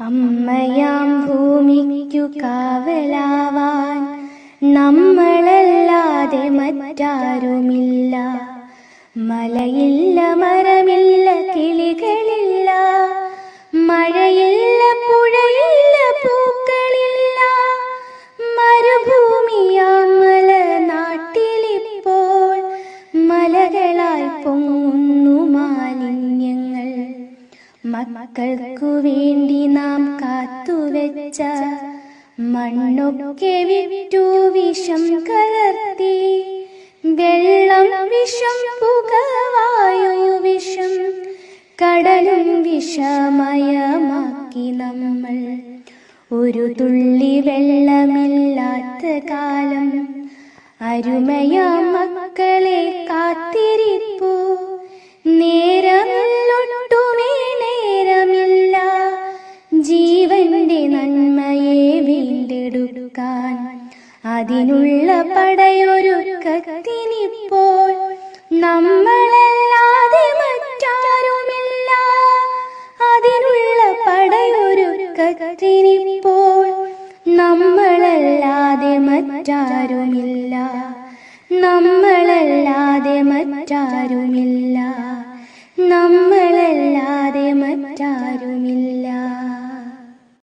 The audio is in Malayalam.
അമ്മയാം ഭൂമിക്കു കാവലാവാൻ നമ്മളല്ലാതെ മറ്റാരുമില്ല. മലയില്ല മരമില്ല കിളികളില്ല. മഴയില്ല പുഴയില്ല പൂക്കളില്ല. മരുഭൂമിയാം മല നാട്ടിലിപ്പോൾ മലകളായി പൊങ്ങുന്നു. മക്കൾക്കു വേണ്ടി നാം കാത്തുവെച്ച മണ്ണൊക്കെ വിട്ടു വിഷം കലർത്തി. വെള്ളം വിഷം പുകവായു വിഷം കടലും വിഷമയമാക്കി നമ്മൾ. ഒരു തുള്ളി വെള്ളമില്ലാത്ത കാലം അരുമയ മക്കളെ കാത്തിരിപ്പൂ തീർക്കാൻ അതിനുള്ള പടയൊരുക്കത്തിനിപ്പോൾ നമ്മളല്ലാതെ മറ്റാരുമില്ല. അതിനുള്ള പടയൊരുക്കത്തിനിപ്പോൾ നമ്മളല്ലാതെ മറ്റാരുമില്ല. നമ്മളല്ലാതെ മറ്റാരുമില്ല. നമ്മളല്ലാതെ മറ്റാരുമില്ല.